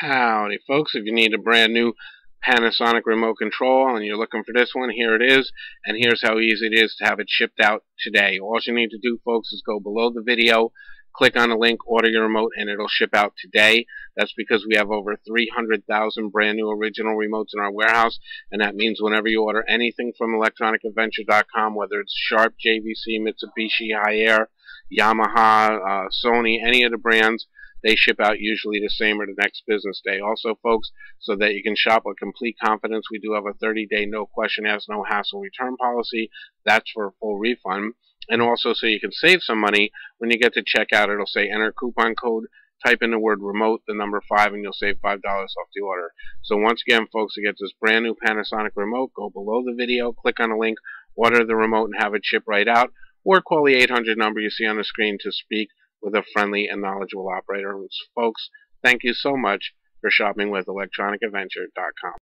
Howdy folks, if you need a brand new Panasonic remote control and you're looking for this one, here it is, and here's how easy it is to have it shipped out today. All you need to do folks is go below the video, click on the link, order your remote, and it'll ship out today. That's because we have over 300,000 brand new original remotes in our warehouse, and that means whenever you order anything from electronicadventure.com, whether it's Sharp, JVC, Mitsubishi, Haier, Yamaha, uh, Sony, any of the brands, they ship out usually the same or the next business day. Also, folks, so that you can shop with complete confidence, we do have a 30-day no question asked, no hassle return policy. That's for a full refund. And also, so you can save some money, when you get to checkout, it'll say enter coupon code, type in the word remote, the number 5, and you'll save $5 off the order. So once again, folks, to get this brand new Panasonic remote, go below the video, click on a link, order the remote, and have it shipped right out, or call the 800 number you see on the screen to speak with a friendly and knowledgeable operator. Folks, thank you so much for shopping with electronicadventure.com.